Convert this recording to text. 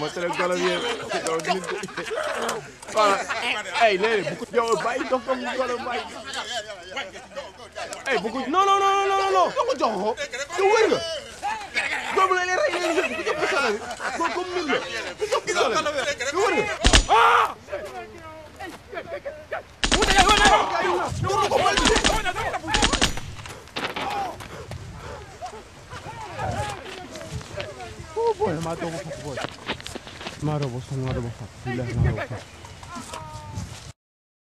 ma tere golo bi golo bi voilà ay léegi bu ko jox bàyyi dox ko golo bàyyi ay bu ko non non non non non ko jox ko yow wër nga doomu la leen rey leen ko jox ko sala ko comme nit la ko jox ko sala yow wër nga ah pues, mato vos, pues. Maro vos, maro vos, vos.